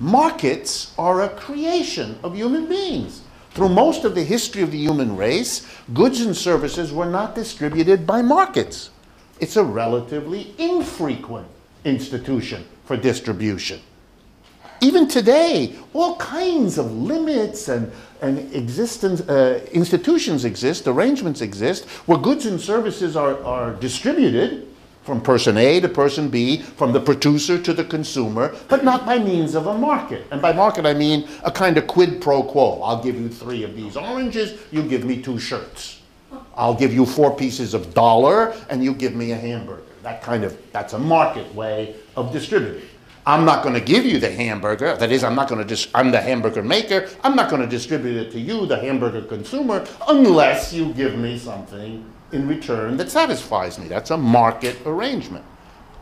Markets are a creation of human beings. Through most of the history of the human race, goods and services were not distributed by markets. It's a relatively infrequent institution for distribution. Even today, all kinds of limits and, and existence, uh, institutions exist, arrangements exist, where goods and services are, are distributed from person A to person B, from the producer to the consumer, but not by means of a market. And by market, I mean a kind of quid pro quo. I'll give you three of these oranges, you give me two shirts. I'll give you four pieces of dollar, and you give me a hamburger. That kind of, that's a market way of distributing. I'm not going to give you the hamburger. That is, I'm not going to dis- I'm the hamburger maker. I'm not going to distribute it to you, the hamburger consumer, unless you give me something in return that satisfies me. That's a market arrangement.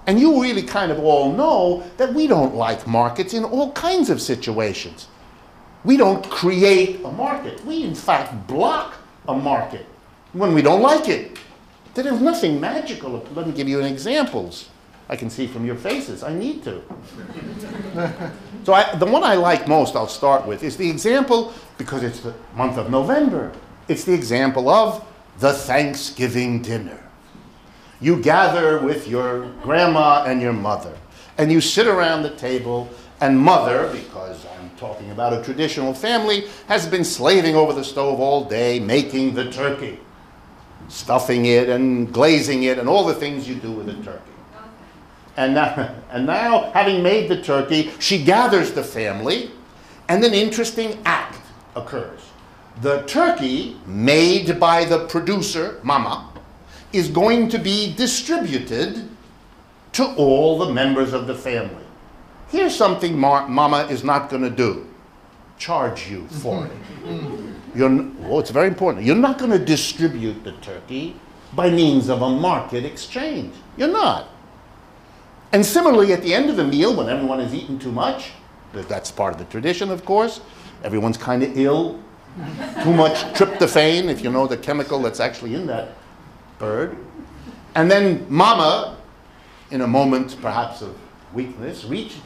And you really kind of all know that we don't like markets in all kinds of situations. We don't create a market. We, in fact, block a market when we don't like it. There's nothing magical. Let me give you an examples. I can see from your faces. I need to. so I, the one I like most, I'll start with, is the example, because it's the month of November. It's the example of the Thanksgiving dinner. You gather with your grandma and your mother, and you sit around the table, and mother, because I'm talking about a traditional family, has been slaving over the stove all day making the turkey, stuffing it and glazing it, and all the things you do with a turkey. And now, and now, having made the turkey, she gathers the family, and an interesting act occurs the turkey made by the producer, mama, is going to be distributed to all the members of the family. Here's something mama is not going to do charge you for it. You're, oh, it's very important. You're not going to distribute the turkey by means of a market exchange. You're not. And similarly, at the end of the meal, when everyone has eaten too much, that's part of the tradition, of course, everyone's kind of ill, too much tryptophan, if you know the chemical that's actually in that bird. And then mama, in a moment perhaps of weakness, reach,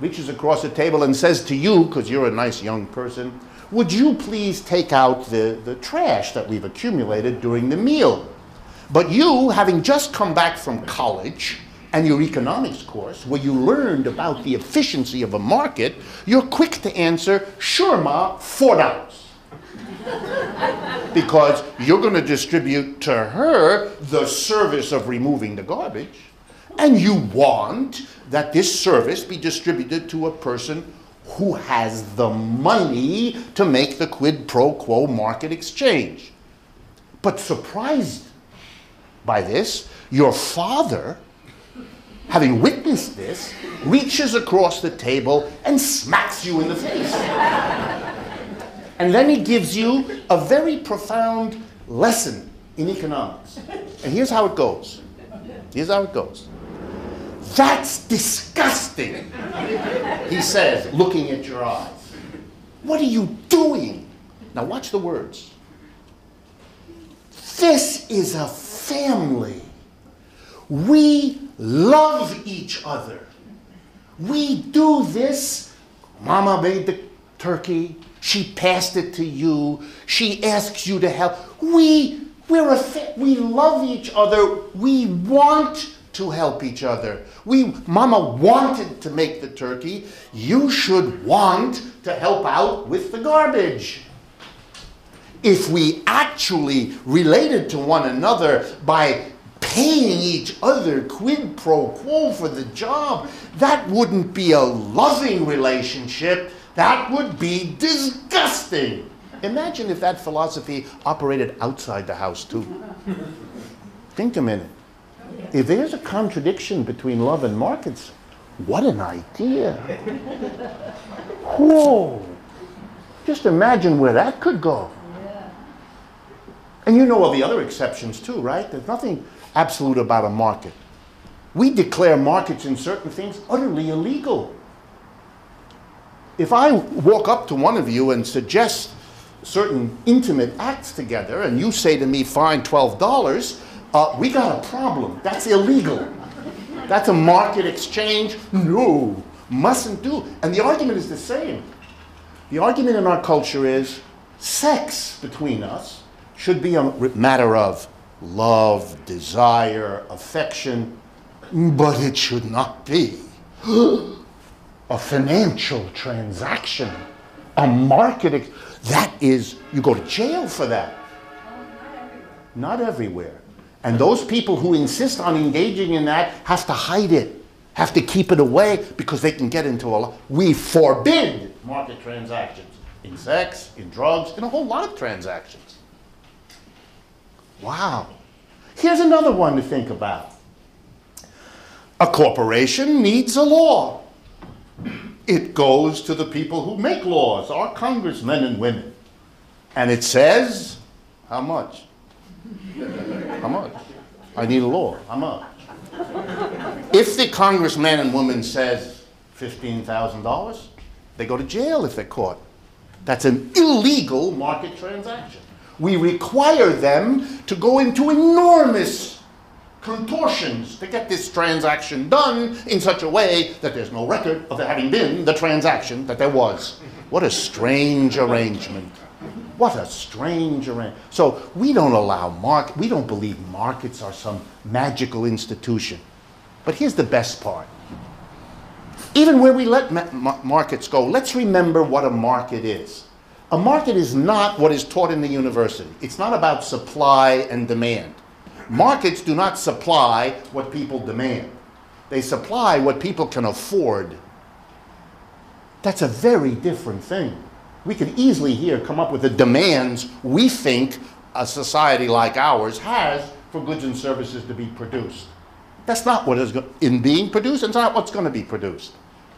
reaches across the table and says to you, because you're a nice young person, would you please take out the, the trash that we've accumulated during the meal? But you, having just come back from college and your economics course, where you learned about the efficiency of a market, you're quick to answer, sure, ma, four dollars because you're going to distribute to her the service of removing the garbage, and you want that this service be distributed to a person who has the money to make the quid pro quo market exchange. But surprised by this, your father, having witnessed this, reaches across the table and smacks you in the face. And then he gives you a very profound lesson in economics. And here's how it goes. Here's how it goes. That's disgusting, he says, looking at your eyes. What are you doing? Now, watch the words. This is a family. We love each other. We do this. Mama made the turkey. She passed it to you. She asks you to help. We, we're a we love each other. We want to help each other. We, Mama wanted to make the turkey. You should want to help out with the garbage. If we actually related to one another by paying each other quid pro quo for the job, that wouldn't be a loving relationship that would be disgusting. Imagine if that philosophy operated outside the house too. Think a minute. If there's a contradiction between love and markets, what an idea. Whoa. Just imagine where that could go. And you know all the other exceptions too, right? There's nothing absolute about a market. We declare markets in certain things utterly illegal if I walk up to one of you and suggest certain intimate acts together, and you say to me, fine, $12, uh, we got a problem. That's illegal. That's a market exchange. No. mustn't do. And the argument is the same. The argument in our culture is sex between us should be a matter of love, desire, affection, but it should not be a financial transaction, a market. That is, you go to jail for that. Not everywhere. And those people who insist on engaging in that have to hide it, have to keep it away because they can get into a lot. We forbid market transactions in sex, in drugs, in a whole lot of transactions. Wow. Here's another one to think about. A corporation needs a law. It goes to the people who make laws, our congressmen and women. And it says, how much? How much? I need a law. How much? If the congressman and woman says $15,000, they go to jail if they're caught. That's an illegal market transaction. We require them to go into enormous contortions to get this transaction done in such a way that there's no record of there having been the transaction that there was. What a strange arrangement. What a strange arrangement. So we don't allow market, we don't believe markets are some magical institution. But here's the best part. Even where we let ma markets go, let's remember what a market is. A market is not what is taught in the university. It's not about supply and demand. Markets do not supply what people demand. They supply what people can afford. That's a very different thing. We could easily here come up with the demands we think a society like ours has for goods and services to be produced. That's not what is in being produced, it's not what's going to be produced.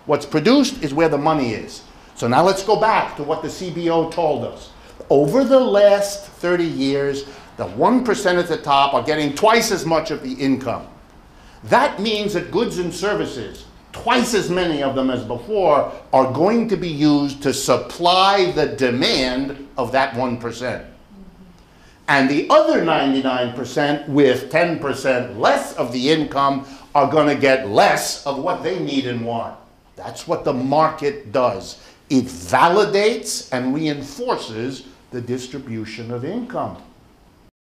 What's produced is where the money is. So now let's go back to what the CBO told us. Over the last 30 years, the 1% at the top are getting twice as much of the income. That means that goods and services, twice as many of them as before, are going to be used to supply the demand of that 1%. And the other 99% with 10% less of the income are going to get less of what they need and want. That's what the market does. It validates and reinforces the distribution of income.